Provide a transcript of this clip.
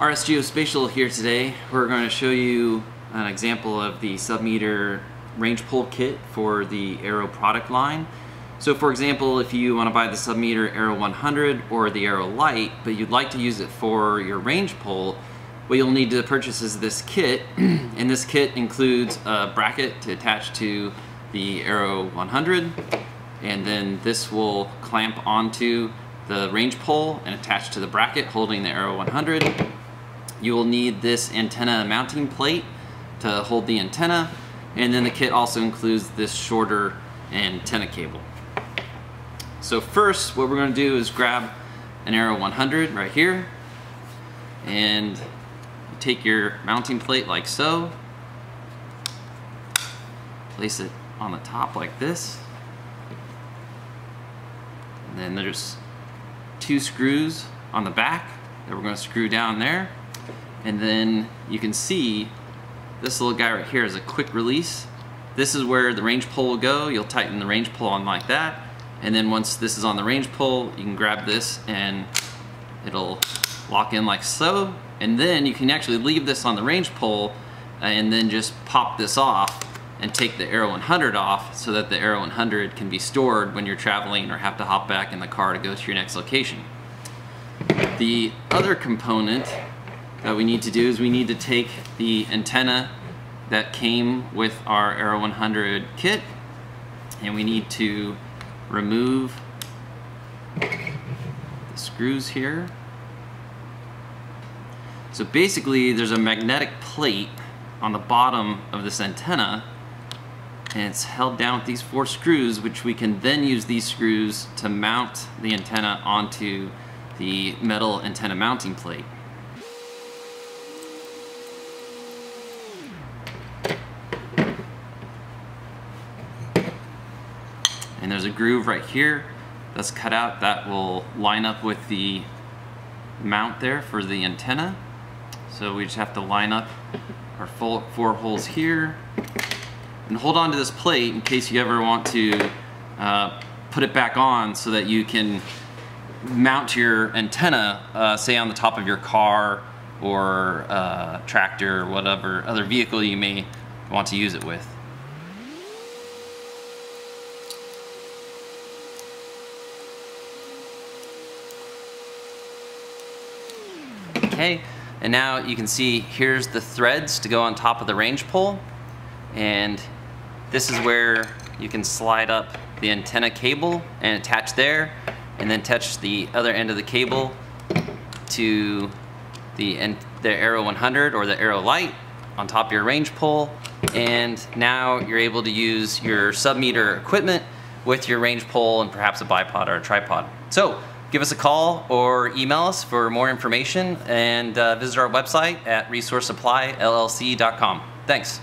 RS Geospatial here today. We're going to show you an example of the submeter range pole kit for the Arrow product line. So for example, if you want to buy the submeter Arrow 100 or the Arrow LITE, but you'd like to use it for your range pole, what you'll need to purchase is this kit, and this kit includes a bracket to attach to the Arrow 100, and then this will clamp onto the range pole and attach to the bracket holding the Arrow 100. You will need this antenna mounting plate to hold the antenna, and then the kit also includes this shorter antenna cable. So first, what we're gonna do is grab an Arrow 100 right here, and take your mounting plate like so, place it on the top like this, and then there's two screws on the back that we're going to screw down there, and then you can see this little guy right here is a quick release. This is where the range pole will go. You'll tighten the range pole on like that, and then once this is on the range pole, you can grab this and it'll lock in like so, and then you can actually leave this on the range pole and then just pop this off and take the Arrow 100 off so that the Arrow 100 can be stored when you're traveling or have to hop back in the car to go to your next location. The other component that we need to do is we need to take the antenna that came with our Arrow 100 kit and we need to remove the screws here so basically there's a magnetic plate on the bottom of this antenna and it's held down with these four screws which we can then use these screws to mount the antenna onto the metal antenna mounting plate. And there's a groove right here that's cut out that will line up with the mount there for the antenna. So we just have to line up our full four holes here and hold on to this plate in case you ever want to uh, put it back on so that you can mount your antenna, uh, say on the top of your car or uh, tractor or whatever other vehicle you may want to use it with. Okay, and now you can see here's the threads to go on top of the range pole. And this is where you can slide up the antenna cable and attach there and then attach the other end of the cable to the, the Arrow 100 or the Arrow LITE on top of your range pole. And now you're able to use your submeter equipment with your range pole and perhaps a bipod or a tripod. So give us a call or email us for more information and uh, visit our website at resourcesupplyllc.com. Thanks.